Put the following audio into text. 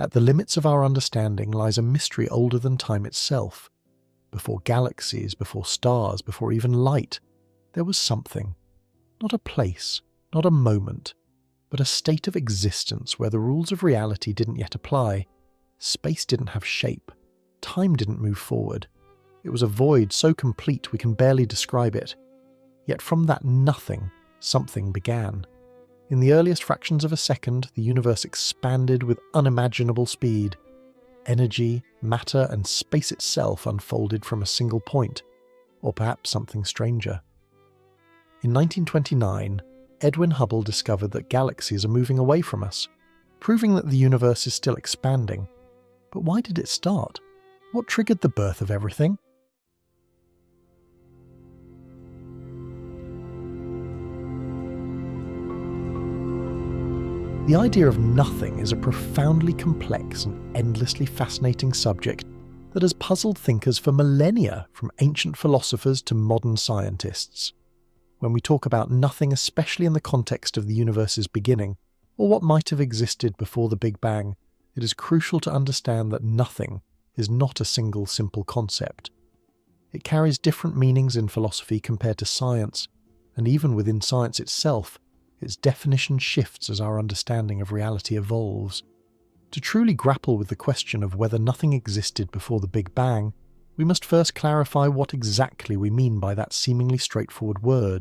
At the limits of our understanding lies a mystery older than time itself. Before galaxies, before stars, before even light, there was something. Not a place, not a moment, but a state of existence where the rules of reality didn't yet apply. Space didn't have shape. Time didn't move forward. It was a void so complete we can barely describe it. Yet from that nothing, something began. In the earliest fractions of a second, the universe expanded with unimaginable speed. Energy, matter, and space itself unfolded from a single point, or perhaps something stranger. In 1929, Edwin Hubble discovered that galaxies are moving away from us, proving that the universe is still expanding. But why did it start? What triggered the birth of everything? The idea of nothing is a profoundly complex and endlessly fascinating subject that has puzzled thinkers for millennia, from ancient philosophers to modern scientists. When we talk about nothing, especially in the context of the universe's beginning, or what might have existed before the Big Bang, it is crucial to understand that nothing is not a single simple concept. It carries different meanings in philosophy compared to science, and even within science itself, its definition shifts as our understanding of reality evolves. To truly grapple with the question of whether nothing existed before the Big Bang, we must first clarify what exactly we mean by that seemingly straightforward word.